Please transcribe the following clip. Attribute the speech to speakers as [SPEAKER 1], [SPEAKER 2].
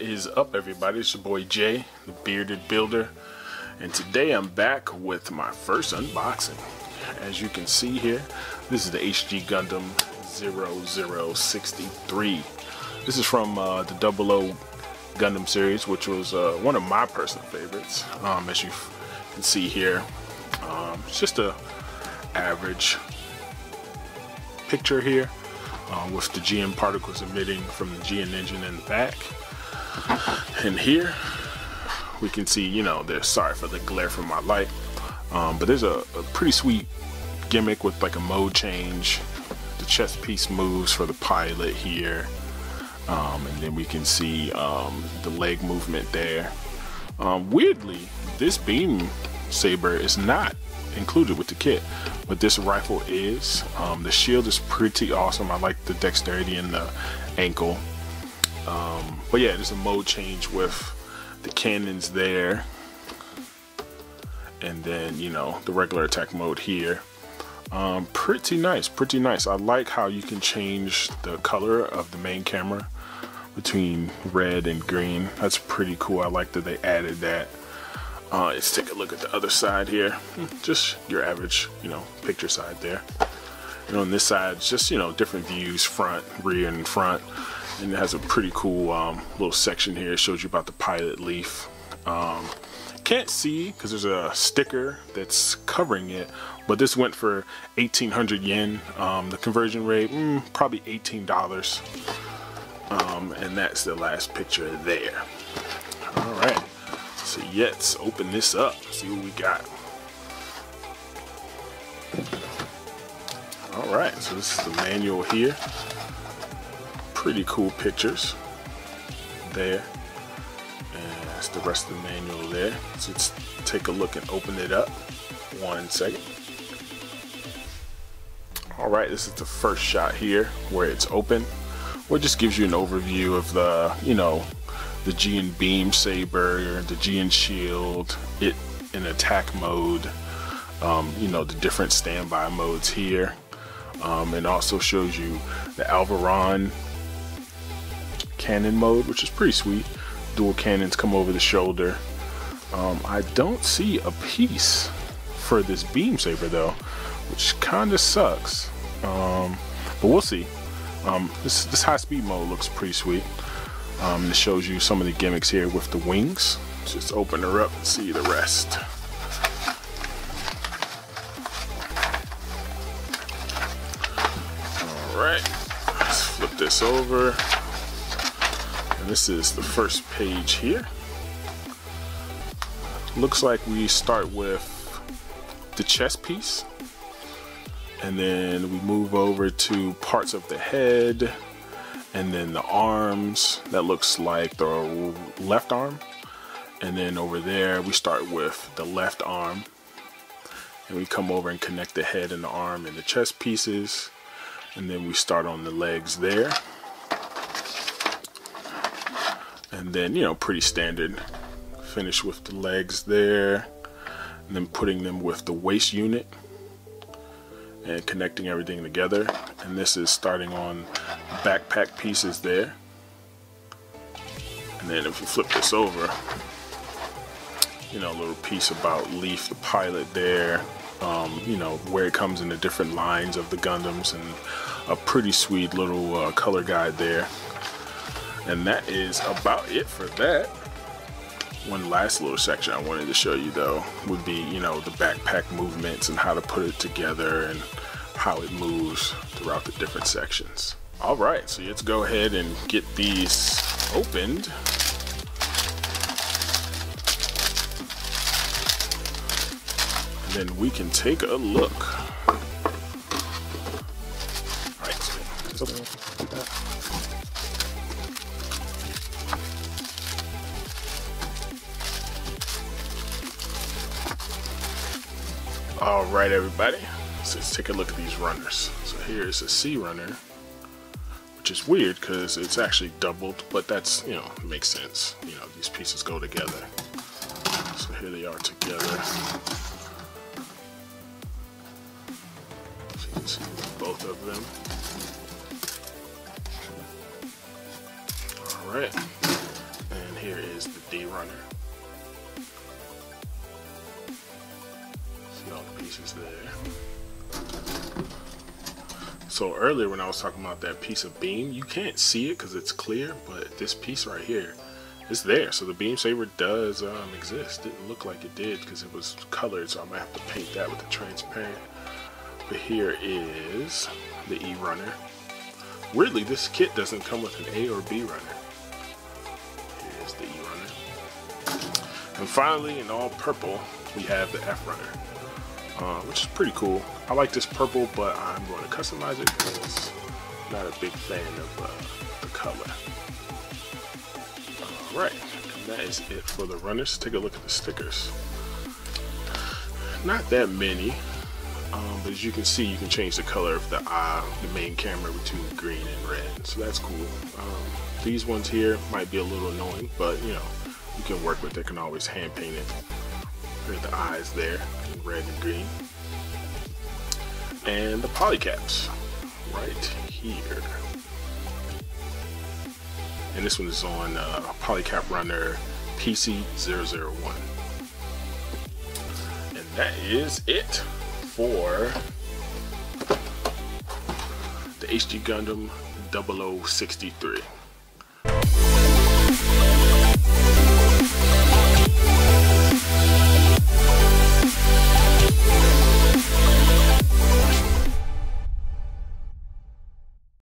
[SPEAKER 1] What is up everybody? It's your boy Jay, the Bearded Builder, and today I'm back with my first unboxing. As you can see here, this is the HG Gundam 0063. This is from uh, the 00 Gundam series, which was uh, one of my personal favorites. Um, as you can see here, um, it's just a average picture here uh, with the GN particles emitting from the GN engine in the back. And here we can see, you know, there's sorry for the glare from my light, um, but there's a, a, pretty sweet gimmick with like a mode change. The chest piece moves for the pilot here, um, and then we can see um, the leg movement there. Um, weirdly, this beam saber is not included with the kit, but this rifle is. Um, the shield is pretty awesome. I like the dexterity in the ankle. Um, but yeah, there's a mode change with the cannons there. And then, you know, the regular attack mode here. Um, pretty nice, pretty nice. I like how you can change the color of the main camera between red and green. That's pretty cool. I like that they added that. Uh, let's take a look at the other side here. Just your average, you know, picture side there. And on this side, just, you know, different views, front, rear, and front. And it has a pretty cool um, little section here. It shows you about the pilot leaf. Um, can't see because there's a sticker that's covering it, but this went for 1800 yen. Um, the conversion rate, mm, probably $18. Um, and that's the last picture there. All right. So let's open this up, see what we got. Alright, so this is the manual here. Pretty cool pictures there. And that's the rest of the manual there. So let's take a look and open it up. One second. Alright, this is the first shot here where it's open. Where it just gives you an overview of the, you know, the GN Beam Saber, the GN Shield, it in attack mode, um, you know, the different standby modes here. Um, and also shows you the Alvaaron cannon mode, which is pretty sweet. Dual cannons come over the shoulder. Um, I don't see a piece for this beam saber though, which kind of sucks. Um, but we'll see. Um, this, this high speed mode looks pretty sweet. Um, it shows you some of the gimmicks here with the wings. Just open her up and see the rest. Alright, let's flip this over. This is the first page here. Looks like we start with the chest piece. And then we move over to parts of the head, and then the arms that looks like the left arm and then over there we start with the left arm and we come over and connect the head and the arm and the chest pieces and then we start on the legs there and then you know pretty standard. Finish with the legs there and then putting them with the waist unit and connecting everything together. And this is starting on backpack pieces there. And then if we flip this over you know a little piece about Leaf the pilot there um, you know where it comes in the different lines of the Gundams and a pretty sweet little uh, color guide there and that is about it for that one last little section I wanted to show you though would be you know the backpack movements and how to put it together and how it moves throughout the different sections. All right, so let's go ahead and get these opened. And then we can take a look. All right, everybody. So let's take a look at these runners. So here's a C runner, which is weird because it's actually doubled, but that's, you know, makes sense. You know, these pieces go together. So here they are together. So you can see both of them. All right. and here is the D the pieces there. So earlier when I was talking about that piece of beam, you can't see it because it's clear, but this piece right here is there. So the beam saber does um, exist. Didn't look like it did because it was colored, so I'm gonna have to paint that with a transparent. But here is the E runner. Weirdly, this kit doesn't come with an A or B runner. Here's the E runner. And finally, in all purple, we have the F runner uh, which is pretty cool. I like this purple, but I'm going to customize it because I'm not a big fan of uh, the color. Alright, that is it for the runners. Take a look at the stickers. Not that many, um, but as you can see, you can change the color of the eye, the main camera between green and red, so that's cool. Um, these ones here might be a little annoying, but you know, you can work with it, can always hand paint it. There's the eyes there in red and green. And the polycaps right here. And this one is on uh, Polycap Runner PC001. And that is it for the HD Gundam 0063.